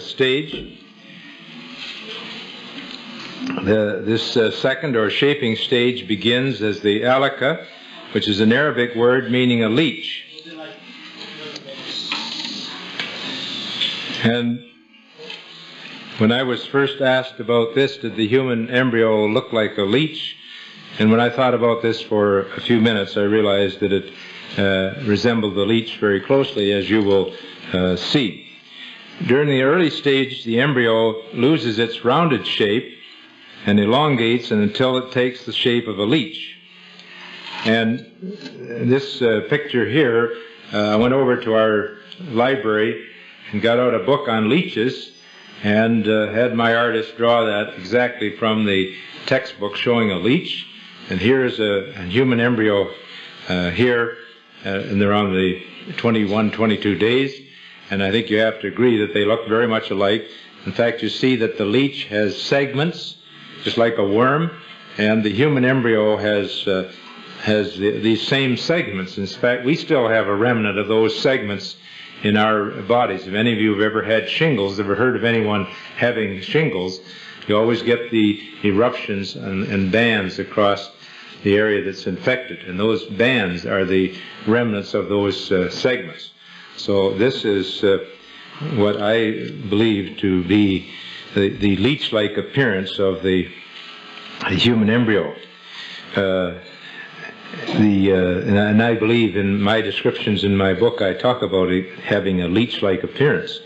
stage. The, this uh, second or shaping stage begins as the alaka, which is an Arabic word meaning a leech. And when I was first asked about this, did the human embryo look like a leech? And when I thought about this for a few minutes, I realized that it uh, resembled the leech very closely, as you will uh, see. During the early stage, the embryo loses its rounded shape and elongates until it takes the shape of a leech. And this uh, picture here, uh, I went over to our library and got out a book on leeches and uh, had my artist draw that exactly from the textbook showing a leech. And here's a, a human embryo uh, here, uh, and they're on the 21, 22 days. And I think you have to agree that they look very much alike. In fact, you see that the leech has segments, just like a worm, and the human embryo has uh, has the, these same segments. In fact, we still have a remnant of those segments in our bodies. If any of you have ever had shingles, ever heard of anyone having shingles, you always get the eruptions and, and bands across the area that's infected, and those bands are the remnants of those uh, segments. So this is uh, what I believe to be the, the leech-like appearance of the, the human embryo. Uh, the uh, and I believe in my descriptions in my book I talk about it having a leech-like appearance.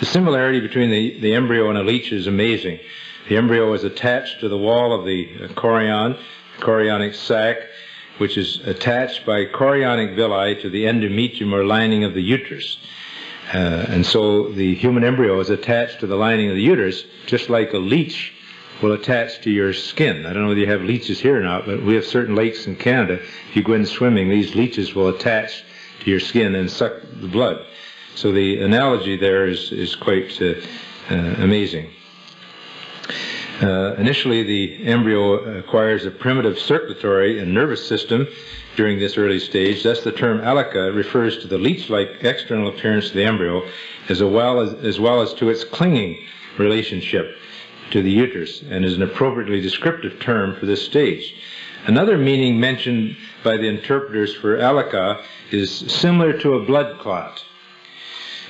The similarity between the, the embryo and a leech is amazing. The embryo is attached to the wall of the chorion, chorionic sac, which is attached by chorionic villi to the endometrium or lining of the uterus. Uh, and so the human embryo is attached to the lining of the uterus just like a leech will attach to your skin. I don't know whether you have leeches here or not, but we have certain lakes in Canada. If you go in swimming, these leeches will attach to your skin and suck the blood. So the analogy there is, is quite uh, uh, amazing. Uh, initially, the embryo acquires a primitive circulatory and nervous system during this early stage. Thus, the term alaka refers to the leech-like external appearance of the embryo as well as, as well as to its clinging relationship to the uterus and is an appropriately descriptive term for this stage. Another meaning mentioned by the interpreters for alaka is similar to a blood clot.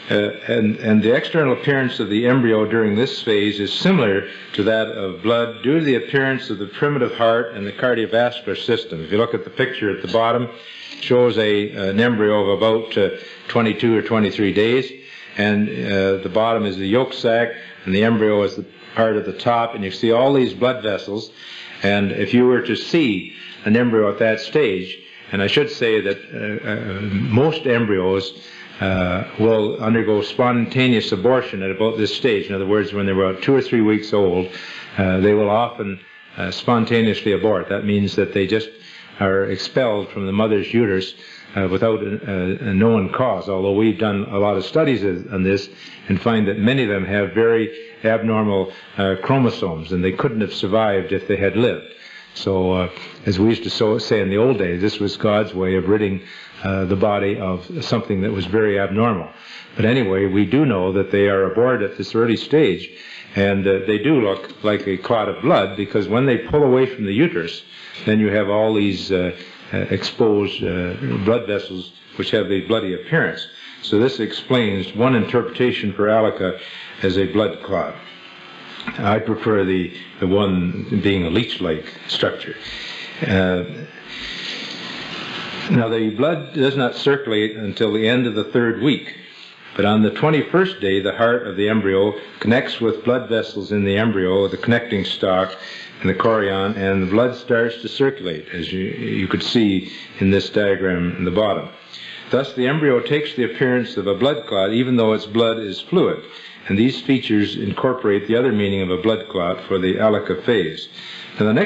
Uh, and, and the external appearance of the embryo during this phase is similar to that of blood due to the appearance of the primitive heart and the cardiovascular system. If you look at the picture at the bottom, it shows a, an embryo of about uh, 22 or 23 days, and uh, the bottom is the yolk sac, and the embryo is the part at the top, and you see all these blood vessels. And if you were to see an embryo at that stage, and I should say that uh, uh, most embryos uh, will undergo spontaneous abortion at about this stage. In other words, when they're about two or three weeks old, uh, they will often uh, spontaneously abort. That means that they just are expelled from the mother's uterus uh, without a, a, known cause, although we've done a lot of studies on this and find that many of them have very abnormal uh, chromosomes and they couldn't have survived if they had lived. So, uh, as we used to so, say in the old days, this was God's way of ridding uh, the body of something that was very abnormal. But anyway, we do know that they are aborted at this early stage, and uh, they do look like a clot of blood because when they pull away from the uterus, then you have all these uh, uh, exposed uh, blood vessels which have a bloody appearance. So this explains one interpretation for alaka as a blood clot. I prefer the, the one being a leech-like structure. Uh, now the blood does not circulate until the end of the third week, but on the 21st day the heart of the embryo connects with blood vessels in the embryo, the connecting stalk, and the chorion, and the blood starts to circulate, as you, you could see in this diagram in the bottom. Thus, the embryo takes the appearance of a blood clot, even though its blood is fluid. And these features incorporate the other meaning of a blood clot for the alaka phase. Now, the next